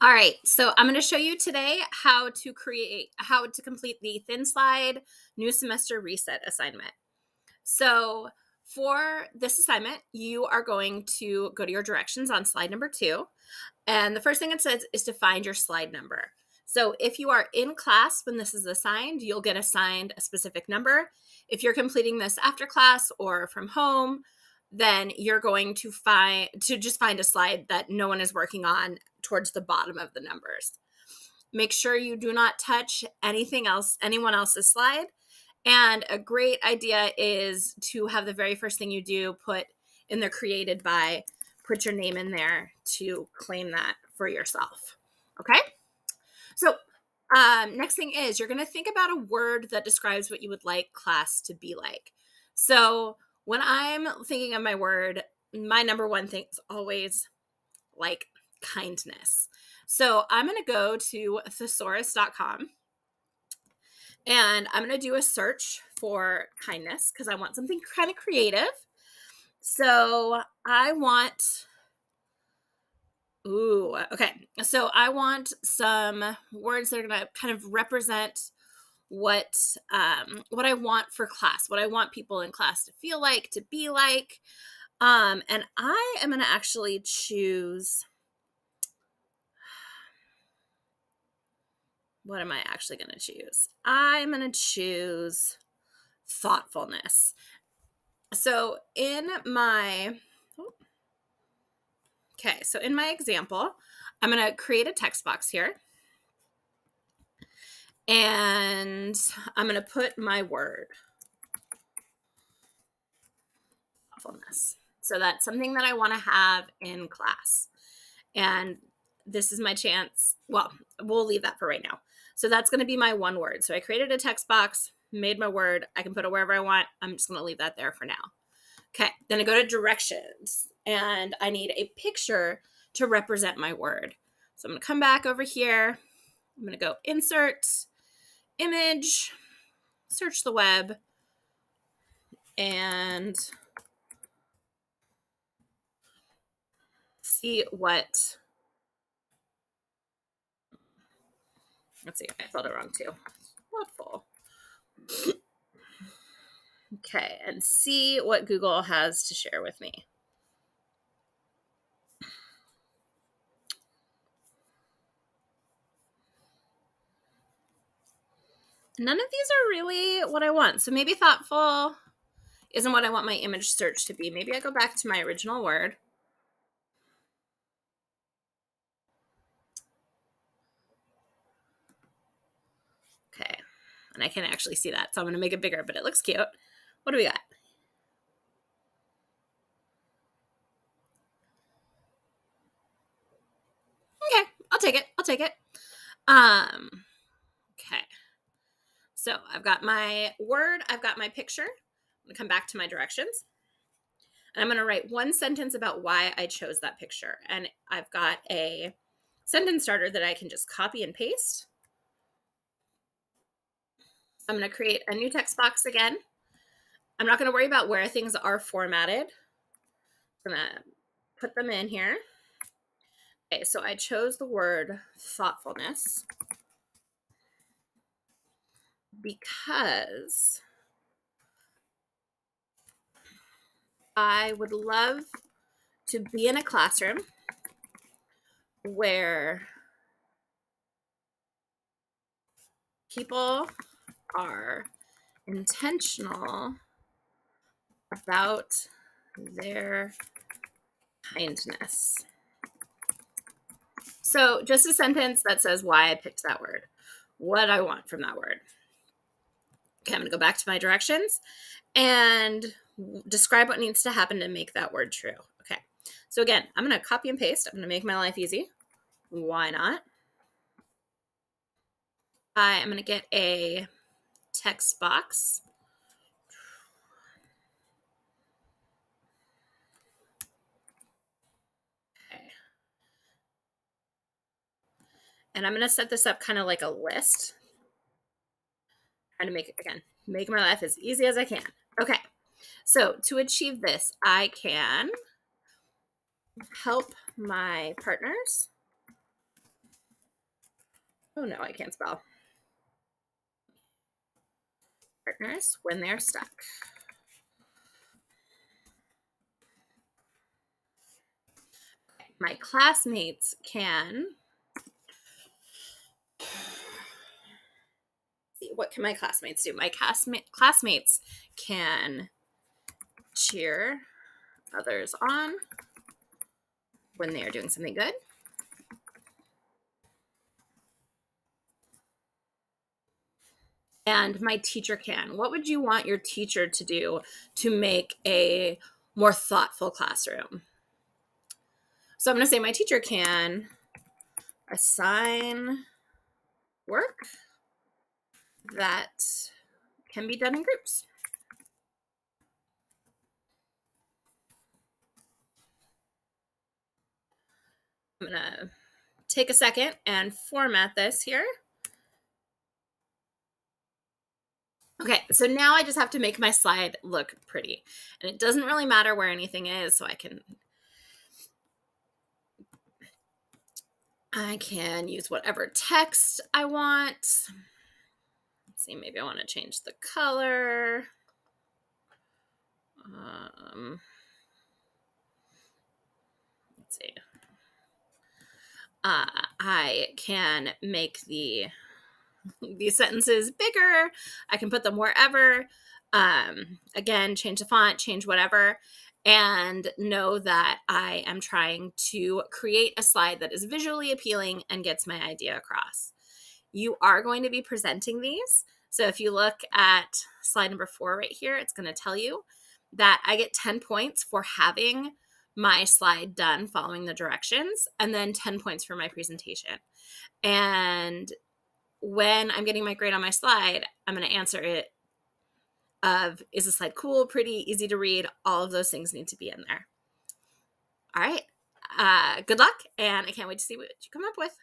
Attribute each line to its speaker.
Speaker 1: All right, so I'm going to show you today how to create, how to complete the Thin Slide New Semester Reset assignment. So for this assignment, you are going to go to your directions on slide number two. And the first thing it says is to find your slide number. So if you are in class when this is assigned, you'll get assigned a specific number. If you're completing this after class or from home, then you're going to find to just find a slide that no one is working on towards the bottom of the numbers. Make sure you do not touch anything else, anyone else's slide. And a great idea is to have the very first thing you do put in the created by, put your name in there to claim that for yourself. Okay? So, um, next thing is you're going to think about a word that describes what you would like class to be like. So, when I'm thinking of my word, my number one thing is always like kindness. So I'm going to go to thesaurus.com and I'm going to do a search for kindness because I want something kind of creative. So I want, ooh, okay. So I want some words that are going to kind of represent what um what I want for class, what I want people in class to feel like, to be like. Um and I am going to actually choose what am I actually going to choose? I'm going to choose thoughtfulness. So in my oh, Okay, so in my example, I'm going to create a text box here and I'm going to put my word thoughtfulness. So that's something that I want to have in class. And this is my chance. Well, we'll leave that for right now. So that's going to be my one word. So I created a text box, made my word. I can put it wherever I want. I'm just going to leave that there for now. Okay. Then I go to directions and I need a picture to represent my word. So I'm going to come back over here. I'm going to go insert image, search the web, and see what. Let's see, I spelled it wrong too. Thoughtful. Okay, and see what Google has to share with me. none of these are really what I want. So maybe thoughtful isn't what I want my image search to be. Maybe I go back to my original word. Okay, and I can actually see that. So I'm going to make it bigger, but it looks cute. What do we got? Okay, I'll take it. I'll take it. Um, okay. So I've got my word, I've got my picture. I'm gonna come back to my directions. And I'm gonna write one sentence about why I chose that picture. And I've got a sentence starter that I can just copy and paste. I'm gonna create a new text box again. I'm not gonna worry about where things are formatted. I'm gonna put them in here. Okay, so I chose the word thoughtfulness because I would love to be in a classroom where people are intentional about their kindness. So, just a sentence that says why I picked that word, what I want from that word. Okay, I'm going to go back to my directions and describe what needs to happen to make that word true. Okay, so again, I'm going to copy and paste. I'm going to make my life easy. Why not? I am going to get a text box. Okay. And I'm going to set this up kind of like a list trying to make it again, make my life as easy as I can. Okay. So to achieve this, I can help my partners Oh no, I can't spell. Partners when they're stuck. My classmates can. See what can my classmates do? My classma- classmates can cheer others on when they are doing something good. And my teacher can. What would you want your teacher to do to make a more thoughtful classroom? So I'm going to say my teacher can assign work that can be done in groups. I'm going to take a second and format this here. Okay, so now I just have to make my slide look pretty. And it doesn't really matter where anything is, so I can I can use whatever text I want. Let's see, maybe I want to change the color. Um, let's see. Uh, I can make the these sentences bigger. I can put them wherever. Um, again, change the font, change whatever, and know that I am trying to create a slide that is visually appealing and gets my idea across. You are going to be presenting these. So if you look at slide number four right here, it's going to tell you that I get 10 points for having my slide done following the directions and then 10 points for my presentation. And when I'm getting my grade on my slide, I'm going to answer it of is the slide cool, pretty, easy to read? All of those things need to be in there. All right. Uh, good luck, and I can't wait to see what you come up with.